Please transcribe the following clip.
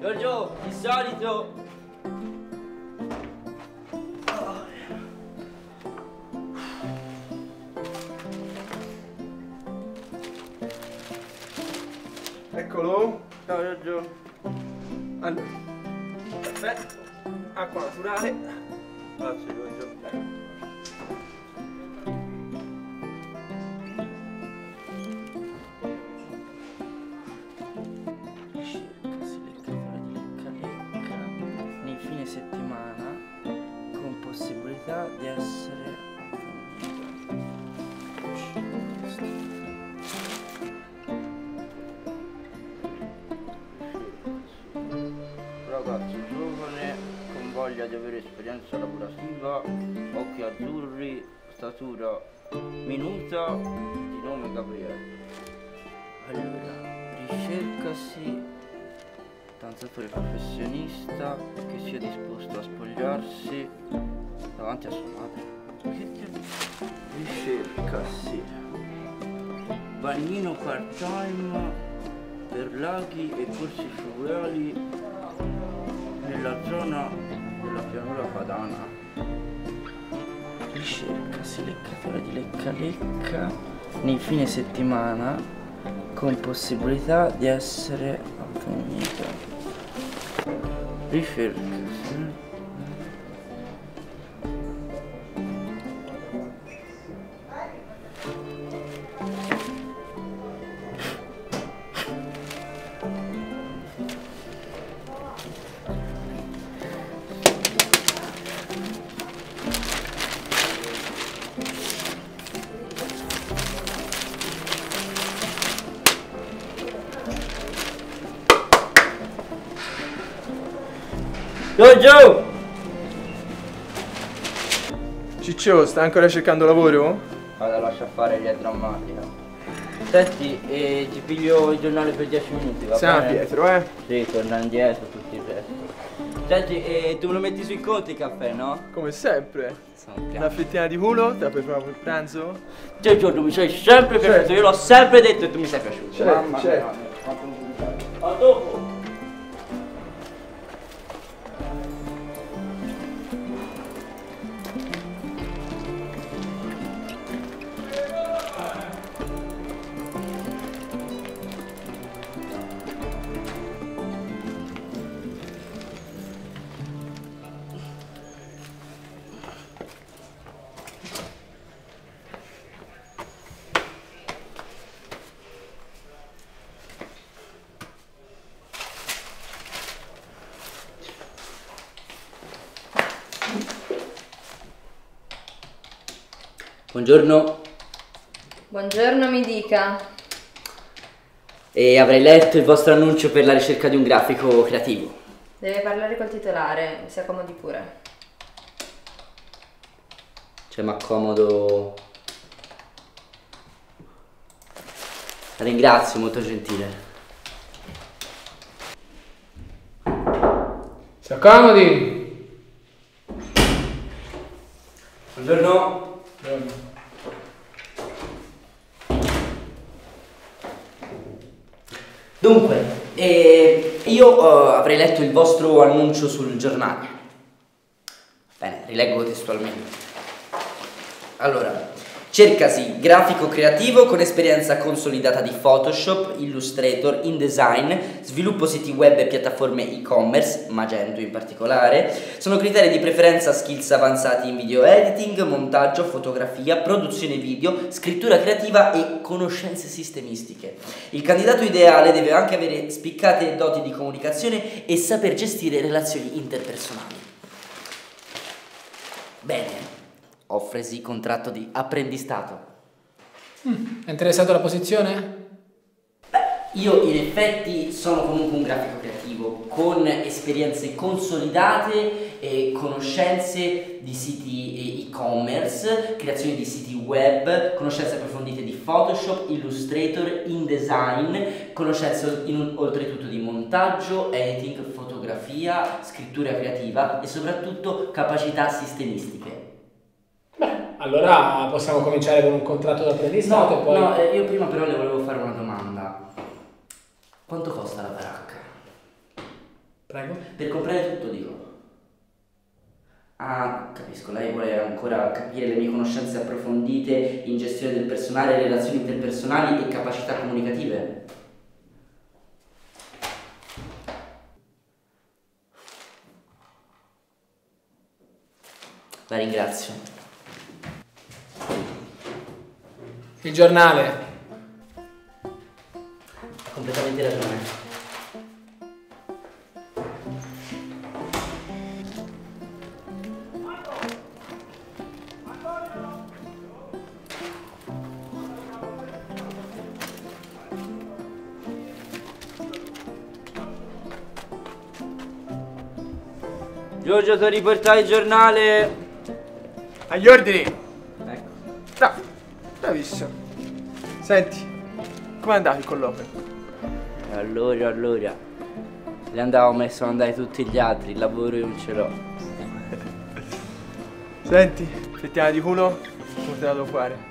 Giorgio, di solito. Eccolo. Ciao Giorgio. Allora. Perfetto. Acqua naturale. Grazie Giorgio. Fine settimana con possibilità di essere Ragazzo giovane con voglia di avere esperienza lavorativa, occhi azzurri, statura minuta, di nome Gabriele. Allora, ricercasi danzatore professionista che sia disposto a spogliarsi davanti a sua madre. Che Dio- Ricercasi bagnino part time per laghi e corsi fluviali nella zona della pianura padana. Ricerca, si leccatore di lecca lecca nei fine settimana con possibilità di essere avvenuta. Ricerca, sì. Giorgio! Ciccio, stai ancora cercando lavoro? Vado lascia fare gli è drammatica. Senti, eh, ti piglio il giornale per 10 minuti, va Siamo a bene? Pietro, eh? Sì, torna indietro, tutto il resto. Senti, eh, tu me lo metti sui conti il caffè, no? Come sempre. Sono Una fettina di culo, te la puoi fare per pranzo? Cioè, Giorgio, mi sei sempre piaciuto, Certo. io l'ho sempre detto e tu mi sei piaciuto. Certo, Mamma mia, certo. quanto mi piace. A dopo! Buongiorno, Buongiorno, mi dica. e avrei letto il vostro annuncio per la ricerca di un grafico creativo. Deve parlare col titolare, si accomodi pure. Cioè, mi accomodo. La ringrazio, molto gentile. Si accomodi. Buongiorno. Eh, io eh, avrei letto il vostro annuncio sul giornale. Bene, rileggo testualmente. Allora, cercasi grafico creativo con esperienza consolidata di Photoshop, Illustrator, InDesign, sviluppo siti web e piattaforme e-commerce, Magento in particolare. Sono criteri di preferenza skills avanzati in video editing, montaggio, fotografia, produzione video, scrittura creativa e conoscenze sistemistiche. Il candidato ideale deve anche avere spiccate doti di comunicazione e saper gestire relazioni interpersonali. Bene, offresi contratto di apprendistato. È interessato alla posizione? Io in effetti sono comunque un grafico creativo con esperienze consolidate e conoscenze di siti e-commerce, creazione di siti web, conoscenze approfondite di Photoshop, Illustrator, InDesign, conoscenze in- oltretutto di montaggio, editing, fotografia, scrittura creativa e soprattutto capacità sistemistiche. Allora possiamo cominciare con un contratto d'apprendistato No, e poi... no, eh, io prima però le volevo fare una domanda. Quanto costa la baracca? Prego. Per comprare tutto, dico. Ah, capisco, lei vuole ancora capire le mie conoscenze approfondite in gestione del personale, relazioni interpersonali e capacità comunicative. La ringrazio. Il giornale. Ha completamente ragione. Giorgio, ti ho riportato il giornale. Agli ordini! Ecco. Bravo, bravissimo. Senti, com'è andato il colloquio? Allora, allora. Le andavo messo ad andare tutti gli altri, il lavoro io non ce l'ho. Senti, fettina di culo, come te la devo fare?